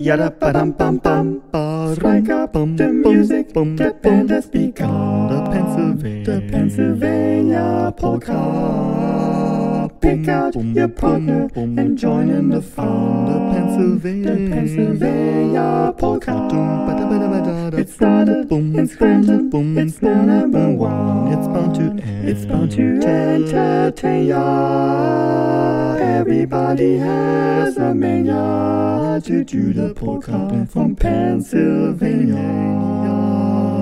Yada ba dum bum bum. Strike up the music, the band has begun. The Pennsylvania, The Pennsylvania polka. Pick out your partner and join in the fun. The Pennsylvania, The Pennsylvania polka. It started Boom, in Scranton. boom, It's now number one. It's bound to It's bound to entertain ya. Everybody has a mania to do the polka from Pennsylvania.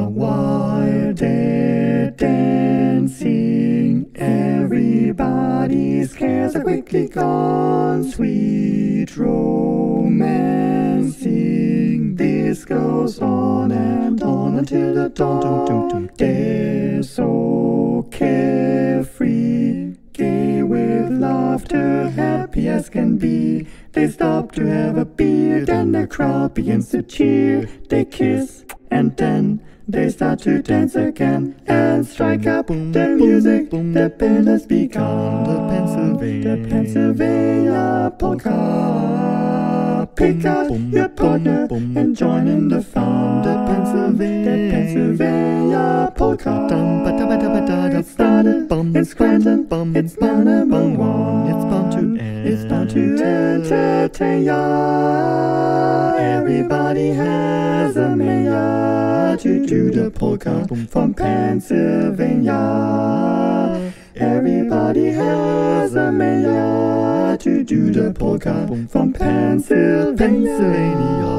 While they're dancing, everybody's cares are quickly gone. Sweet romancing, this goes on and on until the dawn. They're so carefree, happy as can be. They stop to have a beer, then the crowd begins to cheer. They kiss, and then they start to dance again and strike up Boom, the music. boom. The band has begun. The Pennsylvania. the Pennsylvania polka. Pick Boom, your partner and join in the fun. The Pennsylvania. the Pennsylvania polka. Dum, ba-da-ba-da-ba-da-da. It started in Scranton. it's bum, entertain. Everybody has a mania to do the polka from Pennsylvania. Everybody has a mania to do the polka from. Pennsylvania.